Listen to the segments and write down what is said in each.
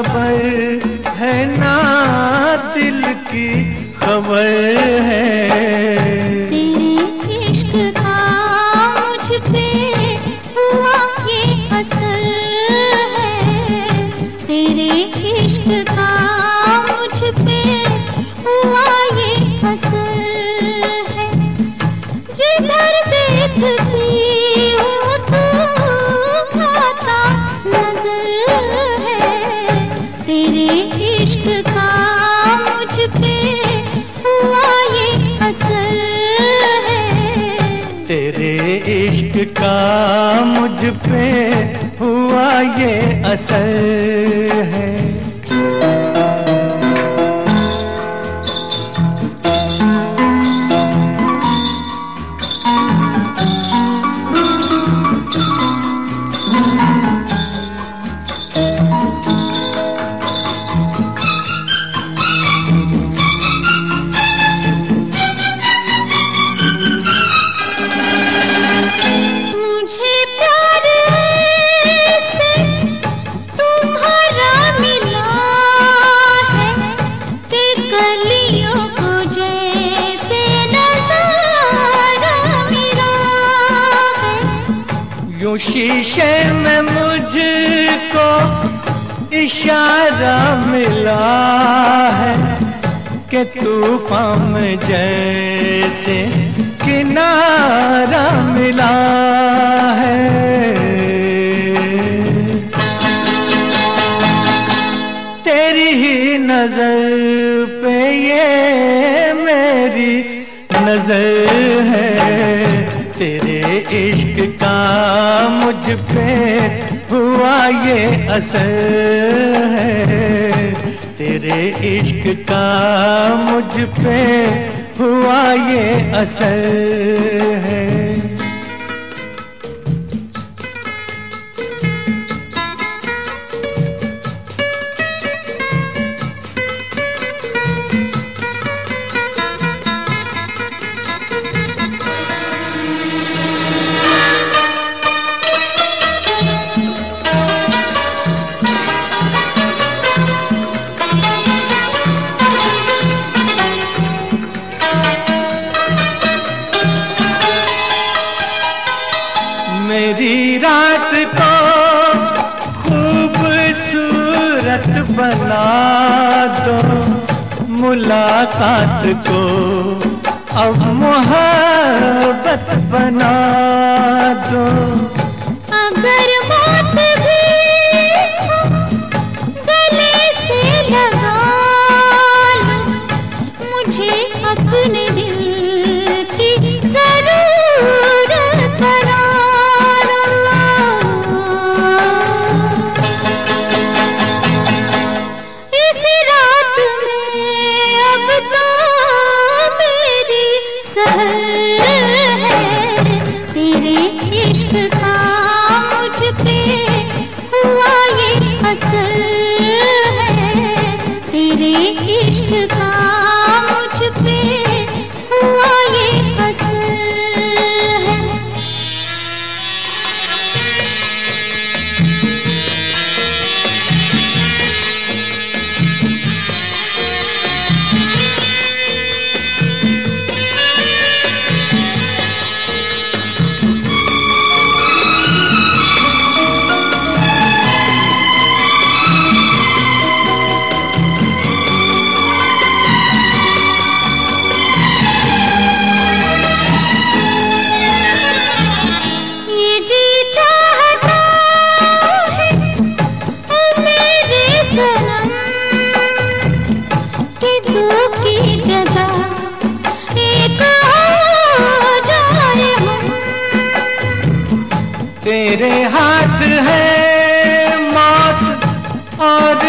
खबर है ना दिल की खबर है सर। इशारा मिला है के तूफ़ान में जैसे किनारा मिला है। ये असर है तेरे इश्क का मुझ पे हुआ ये असर है। दो मुलाकात को अब मोहब्बत बना दो।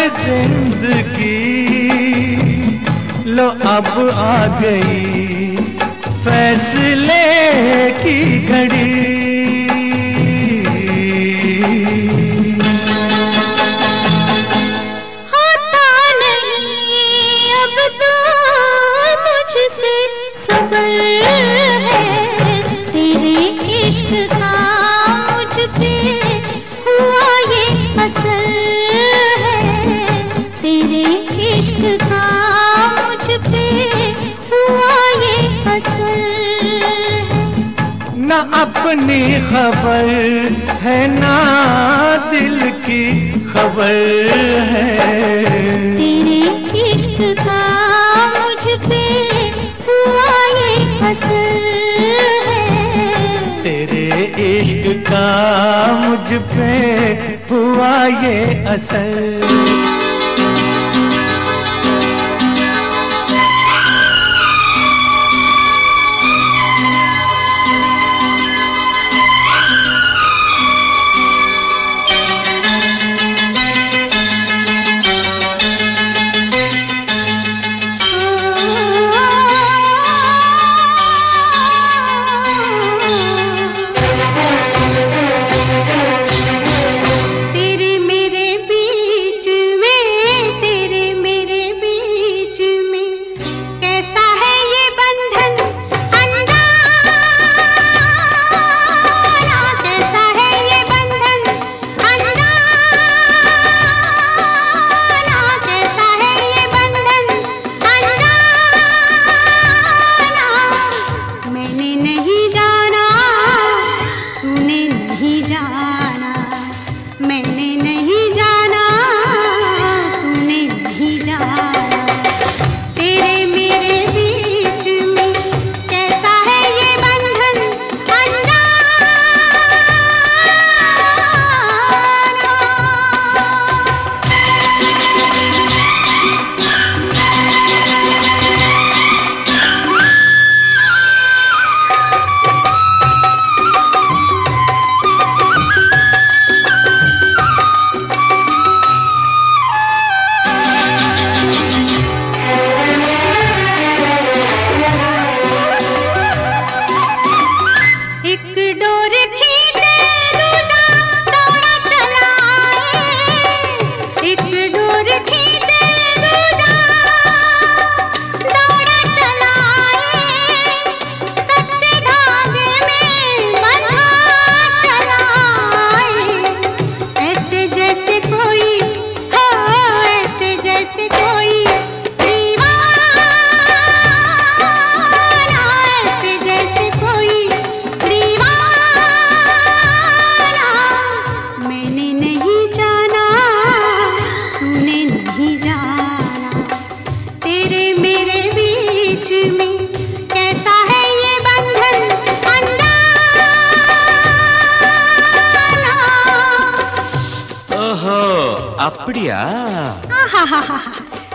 है ज़िंदगी। लो अब आ गई फैसले की घड़ी। अपनी खबर है ना दिल की खबर है। तेरे इश्क का मुझ पे हुआ ये असर तेरे इश्क का मुझ पे हुआ ये असर। अपड़िया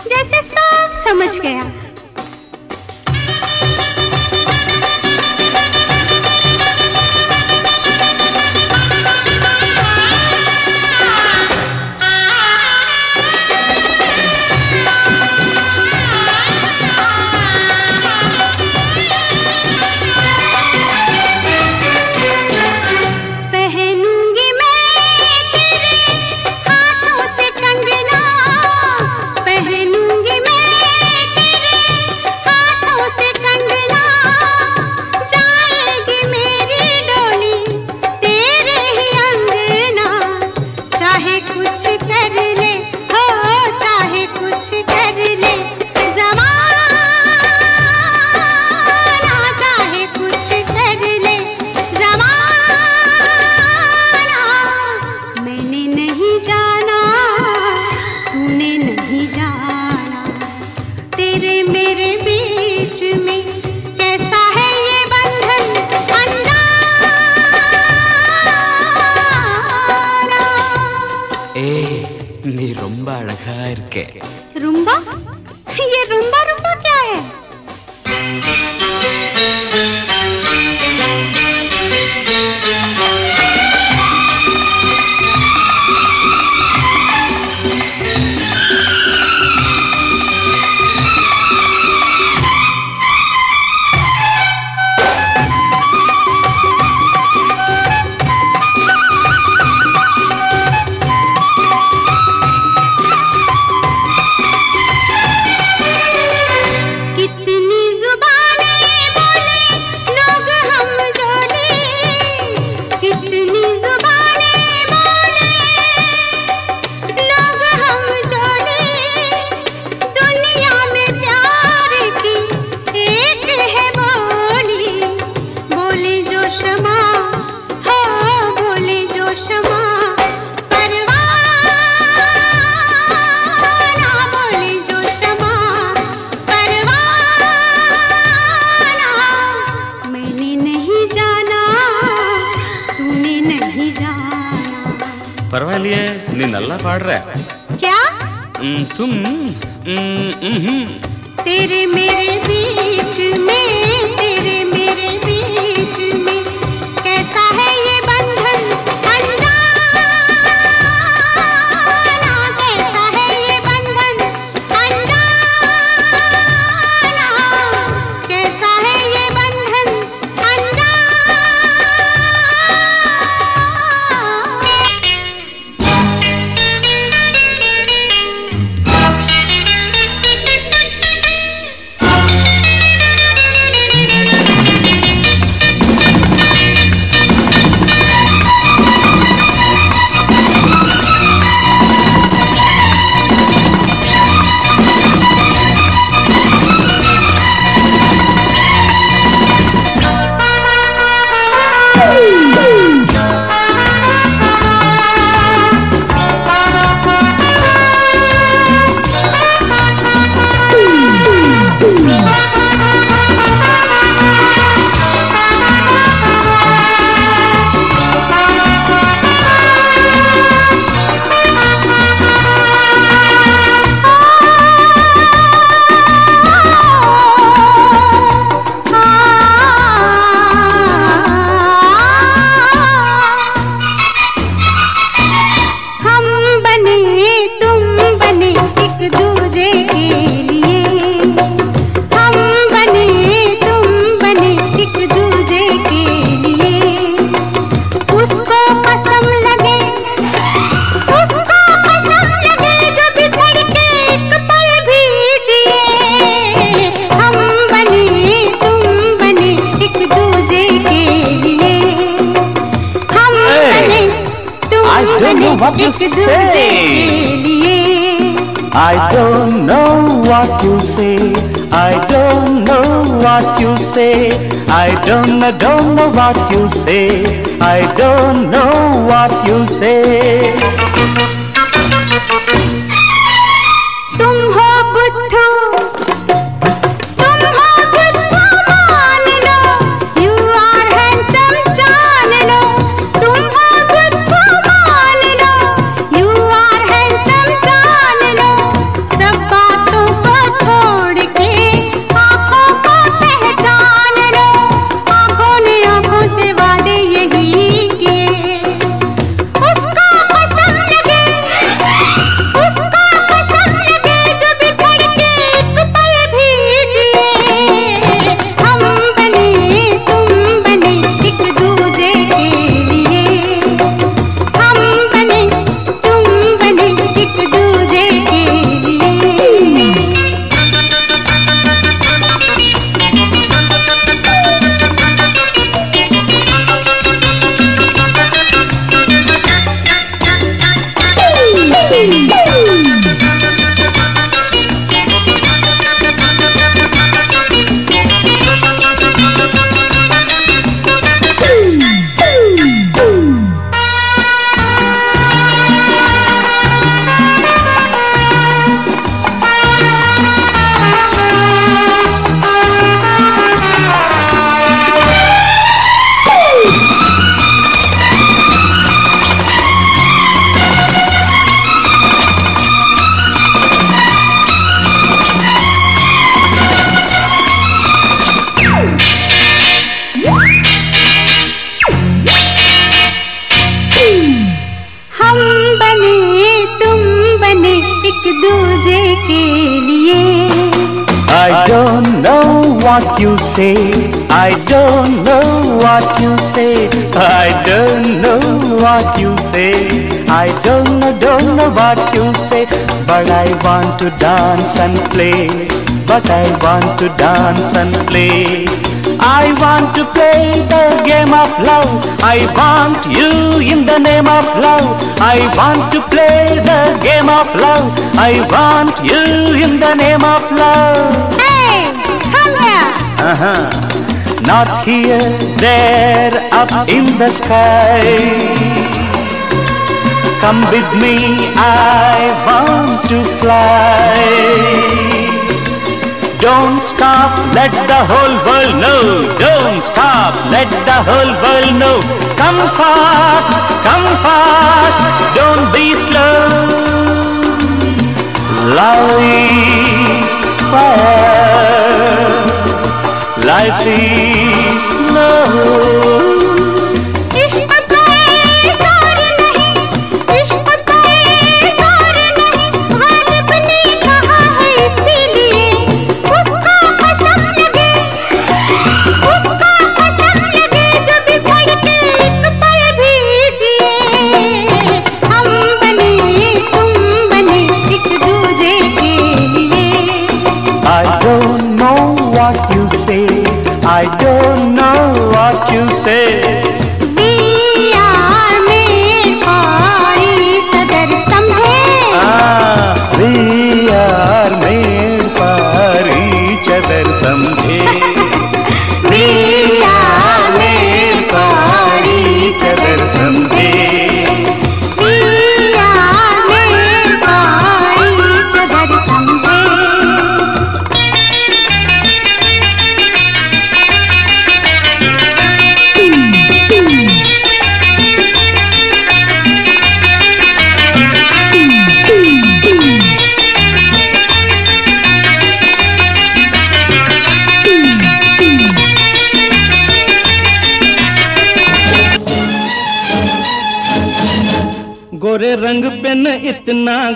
जैसे सब समझ गया I don't know what you say. I don't know what you say. But I want to dance and play. But I want to dance and play. I want to play the game of love. I want you in the name of love. I want to play the game of love. I want you in the name of love. Hey, come here. Uh-huh. Not here, there, up in the sky. Come with me, I want to fly. Don't stop, let the whole world know. Don't stop, let the whole world know. Come fast, come fast, don't be slow. Love is fire, life is slow.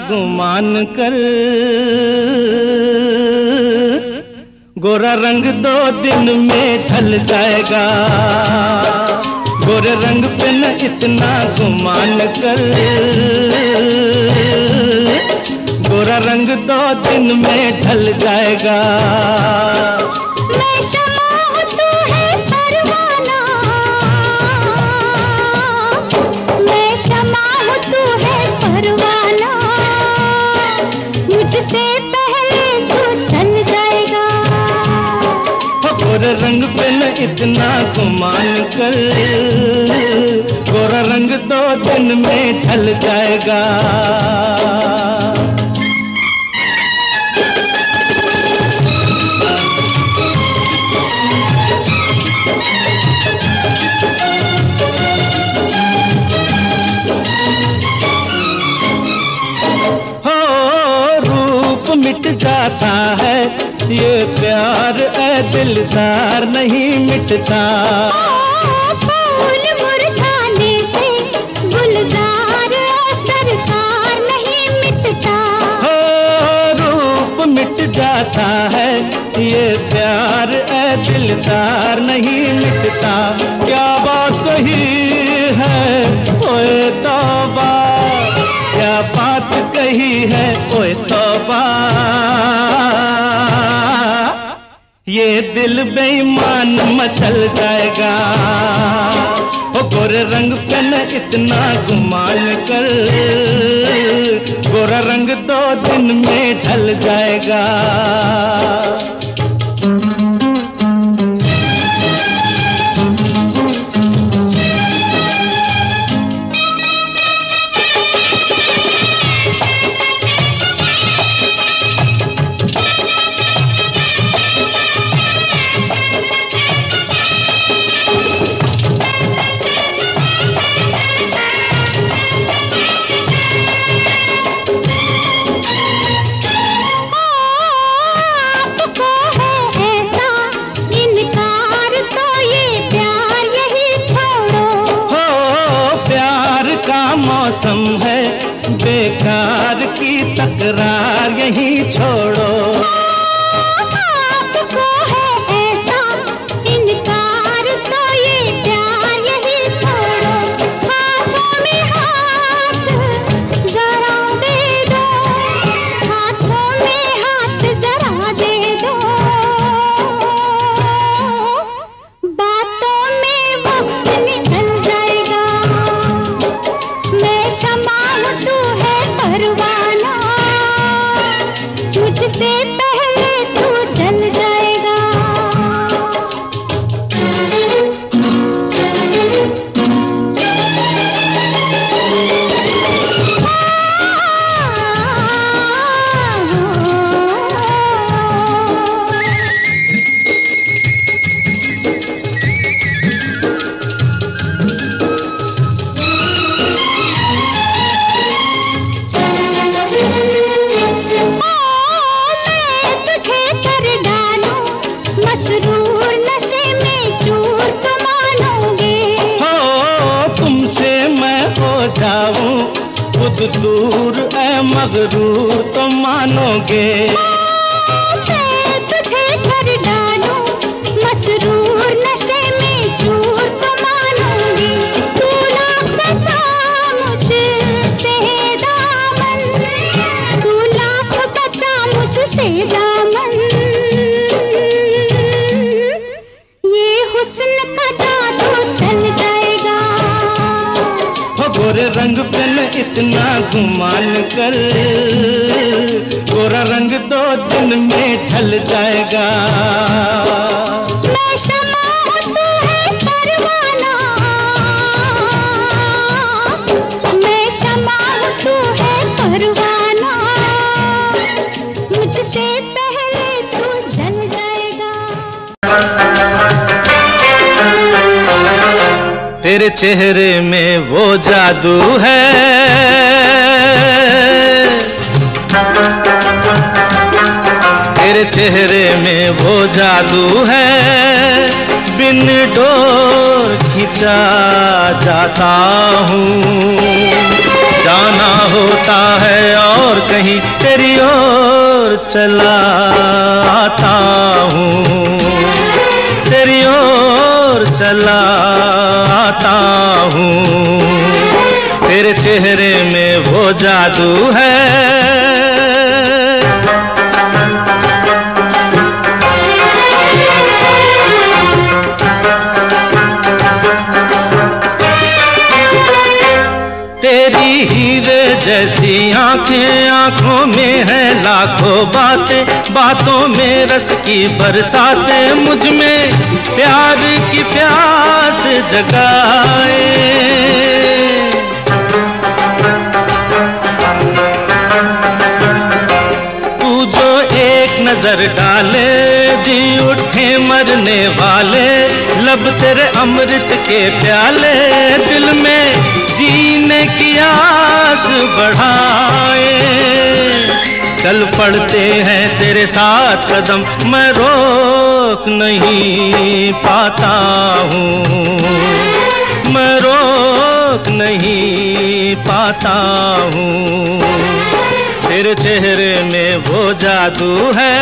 गुमान कर। गोरा रंग दो दिन में ढल जाएगा। गोरे रंग पे न इतना गुमान कर। गोरा रंग दो दिन में ढल जाएगा। गोरे रंग पे न इतना गुमान कर गोरा रंग दो दिन में ढल जाएगा। हो, रूप मिट जाता है। ये प्यार ए दिलदार नहीं मिटता। फूल मुरझाने से गुलजार सरकार नहीं मिटता। हो रूप मिट जाता है ये प्यार ए दिलदार नहीं मिटता। क्या बात कही है ओए तौबा? क्या बात कही है ओए तौबा? दिल बेईमान मचल जाएगा। ओ गोरे रंग पे न इतना गुमान कर, गोरा रंग दो दिन में ढल जाएगा। तेरे चेहरे में वो जादू है। तेरे चेहरे में वो जादू है। बिन डोर खिंचा जाता हूँ। जाना होता है और कहीं तेरी ओर चला आता हूँ। तेरी ओर चला आता हूँ। तेरे चेहरे में वो जादू है। जैसी आँखें आँखों में है लाखों बातें, बातों में रस की बरसातें मुझमें प्यार की प्यास जगाए। तू जो एक नज़र डाले जी उठे मरने वाले, लब तेरे अमृत के प्याले, दिल में जीने की आस बढ़ाए। चल पड़ते हैं तेरे साथ कदम, मैं रोक नहीं पाता हूँ। मैं रोक नहीं पाता हूँ। तेरे चेहरे में वो जादू है।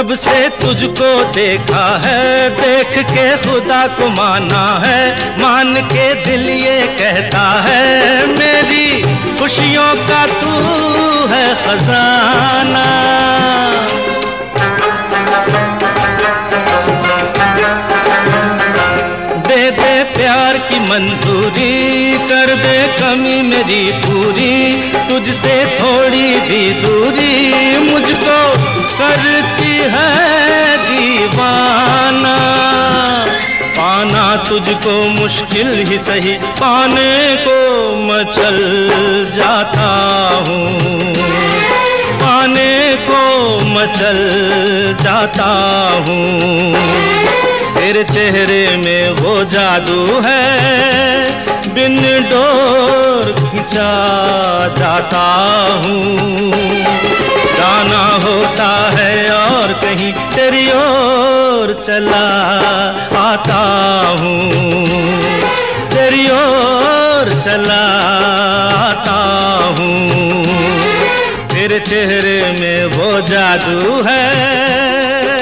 जब से तुझको देखा है, देख के खुदा को माना है, मान के दिल ये कहता है, मेरी खुशियों का तू है खजाना। दे दे प्यार की मंजूरी, कर दे कमी मेरी पूरी, तुझसे थोड़ी भी दूरी, मुझको करती है दीवाना। पाना तुझको मुश्किल ही सही, पाने को मचल जाता हूँ। पाने को मचल जाता हूँ। तेरे चेहरे में वो जादू है। बिन डोर खिंचा जाता हूँ। जाना होता है और कहीं तेरी ओर चला आता हूँ। तेरी ओर चला आता हूँ। तेरे चेहरे में वो जादू है।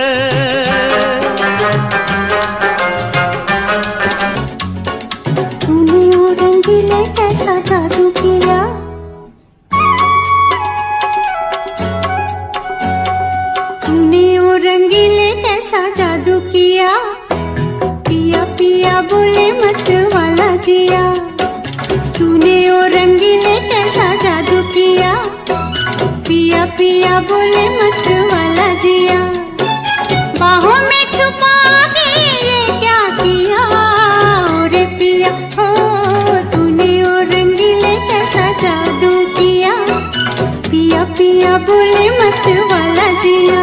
जिया तूने ओ रंगीले कैसा जादू किया। पिया पिया बोले मत वाला जिया। बाहों में छुपा के ये क्या किया। रे पिया हो तूने ओ रंगीले कैसा जादू किया। पिया पिया बोले मत वाला जिया।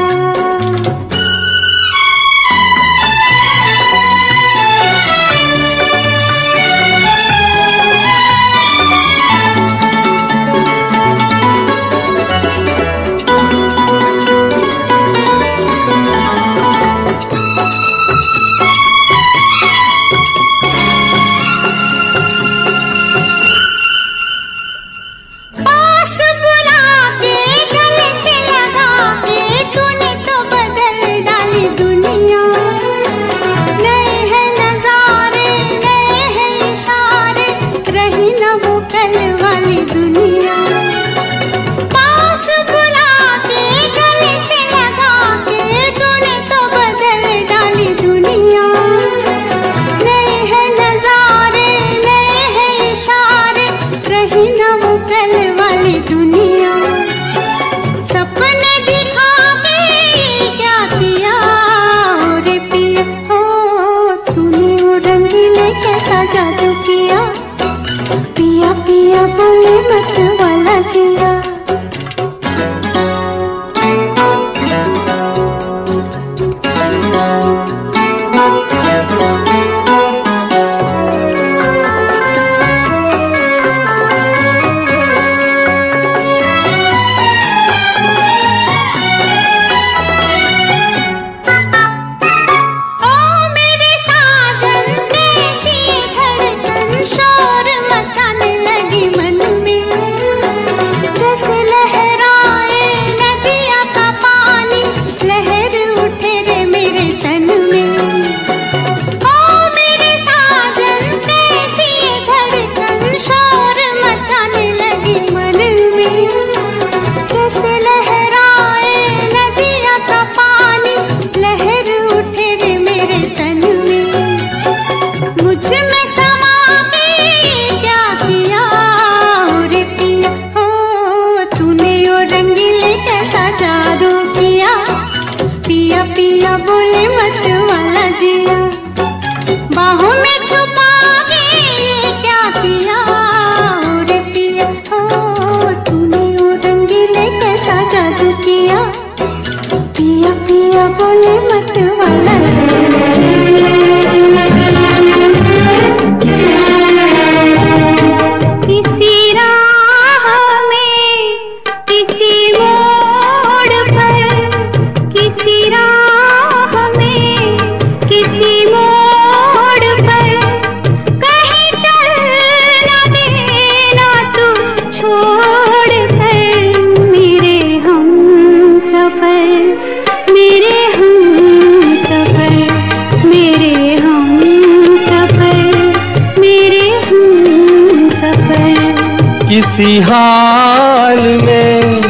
हाल में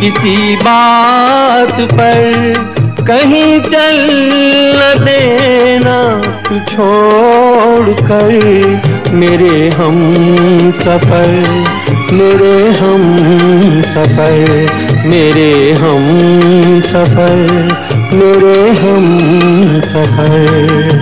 किसी बात पर कहीं चल न देना तू छोड़ कर मेरे हम सफ़र, मेरे हम सफ़र, मेरे हम सफ़र, मेरे हम सफ़र।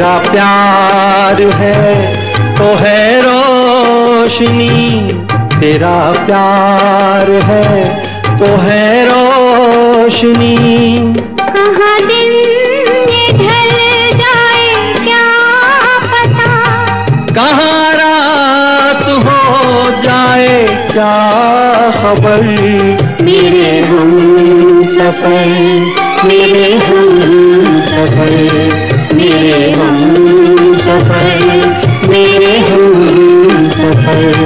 तेरा प्यार है तो है रोशनी। तेरा प्यार है तो है रोशनी। कहाँ दिन ये ढल जाए क्या पता? कहाँ रात हो जाए क्या खबर? मेरे हम सफ़र मेरे हम सफ़र। मेरे हम सफ़र मेरे हम सफ़र।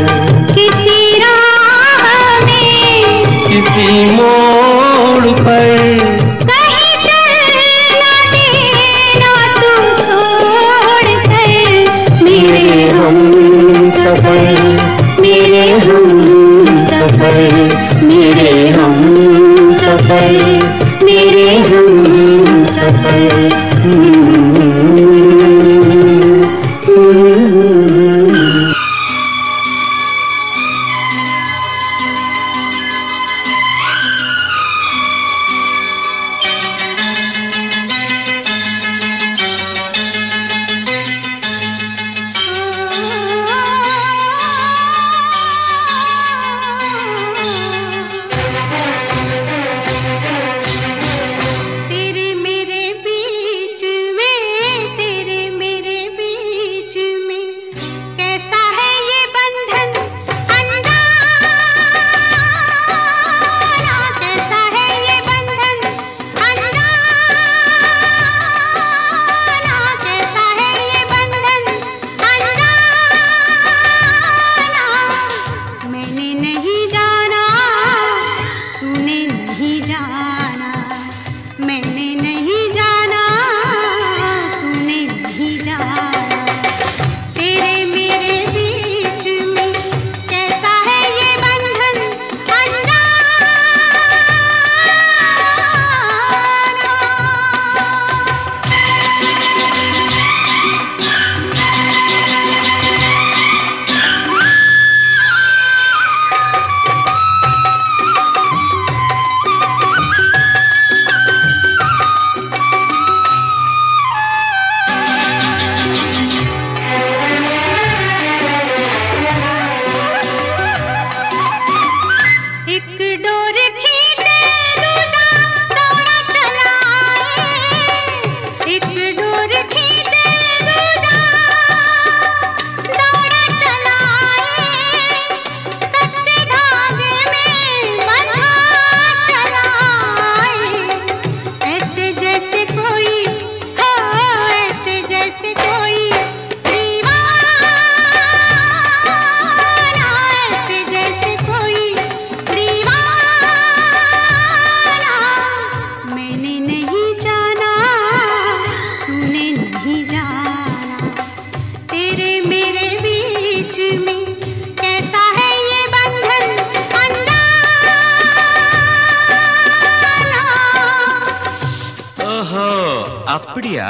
அப்படியா?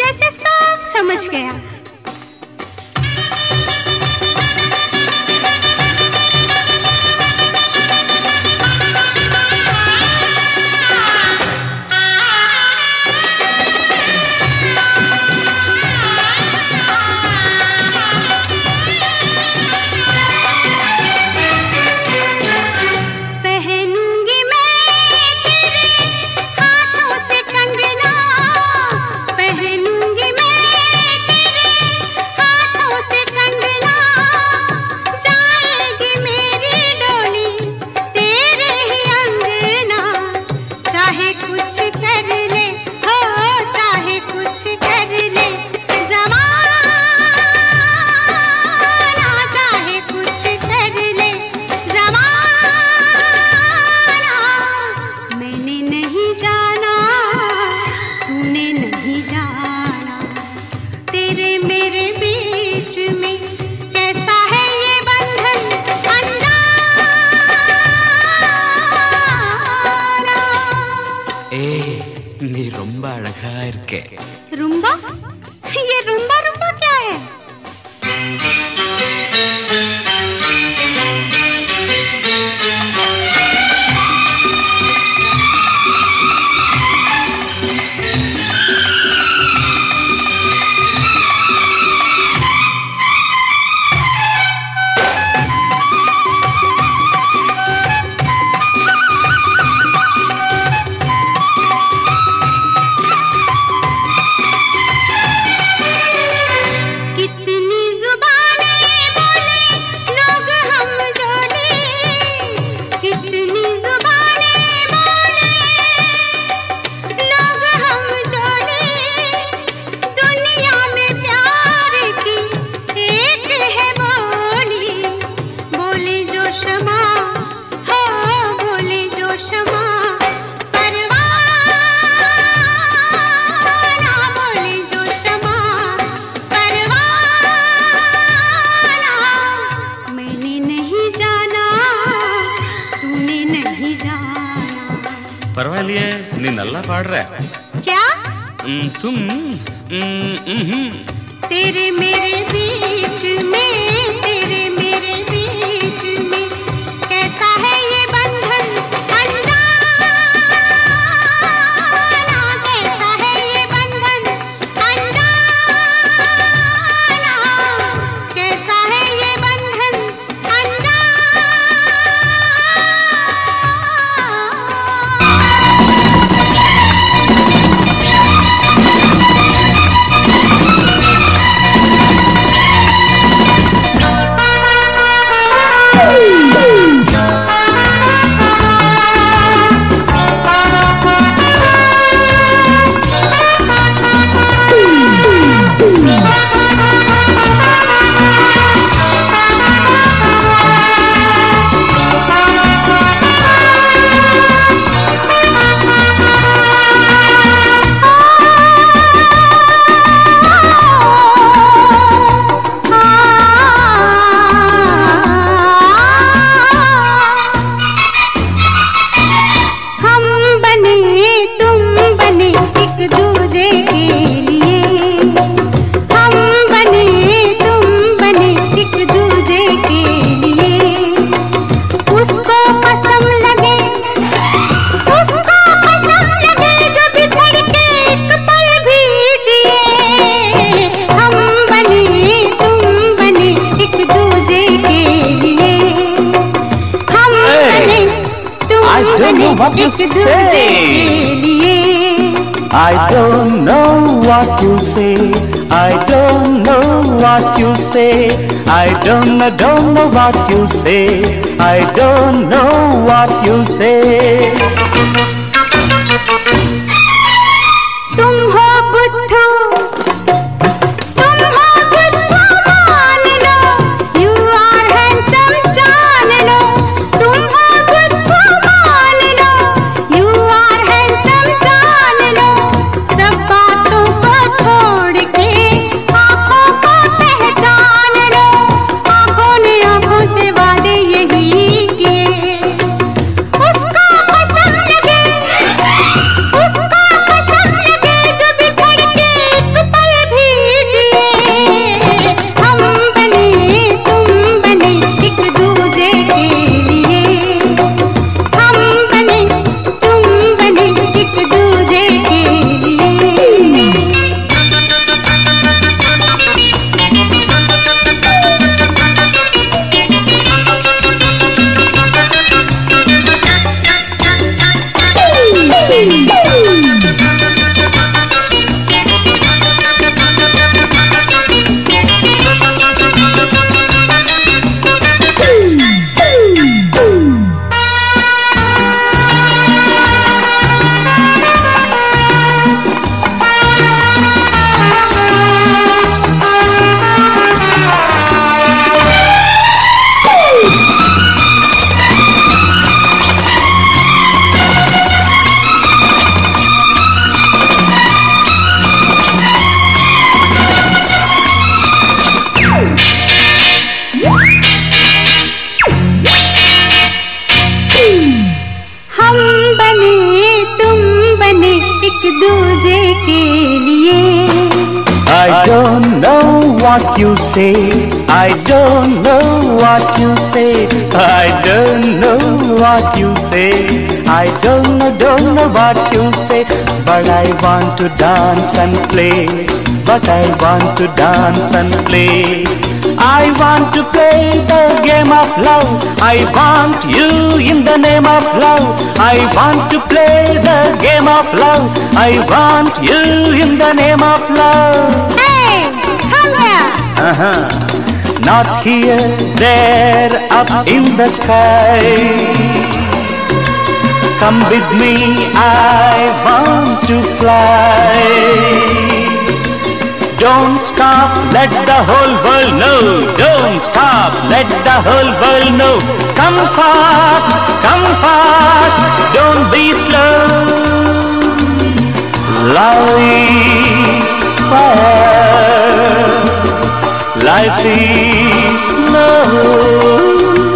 जैसे सब समझ गया what you say. I don't know what you say. Say. I don't know what you say. I don't know what you say. I don't know, don't know what you say. But I want to dance and play. But I want to dance and play. I want to play the game of love. I want you in the name of love. I want to play the game of love. I want you in the name of love. Hey, come here. Uh-huh. Not here, there, up in the sky. Come with me, I want to fly. Don't stop, let the whole world know. Don't stop, let the whole world know. Come fast, come fast, don't be slow. Love is fire, life is slow.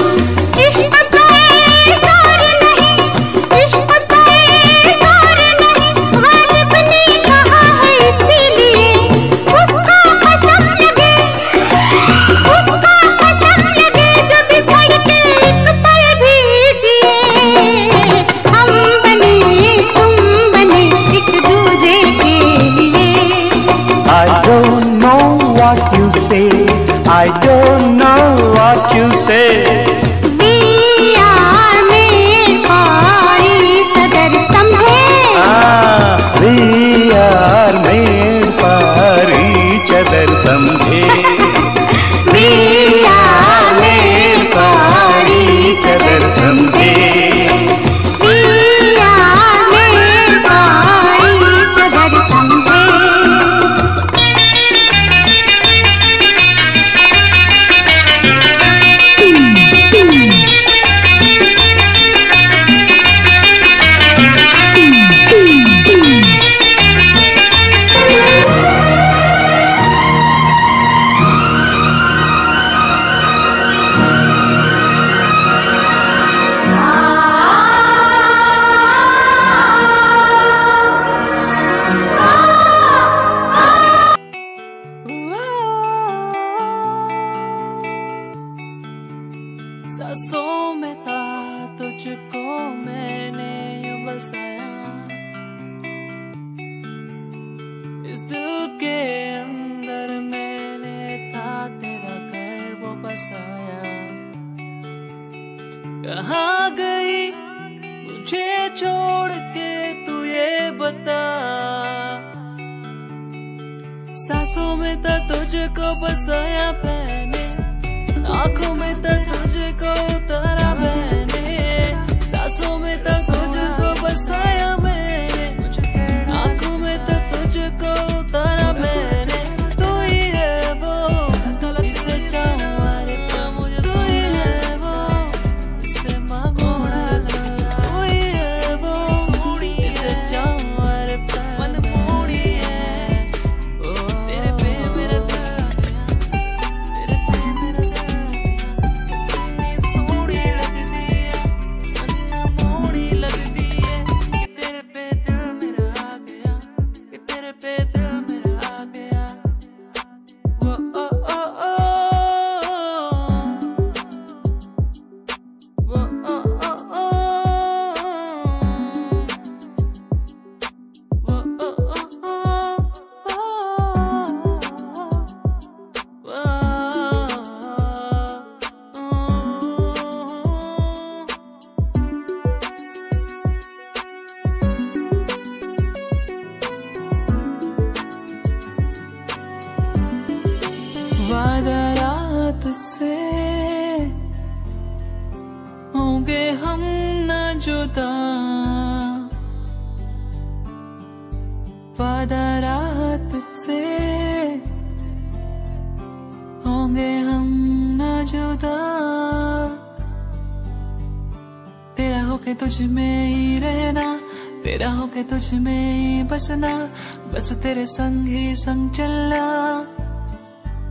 में बसना, बस तेरे संग ही संग चलना।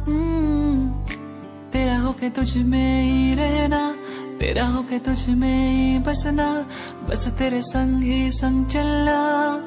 हम्म, तेरा होके तुझ में ही रहना, तेरा होके तुझ में ही बसना, बस तेरे संग ही संग चलना।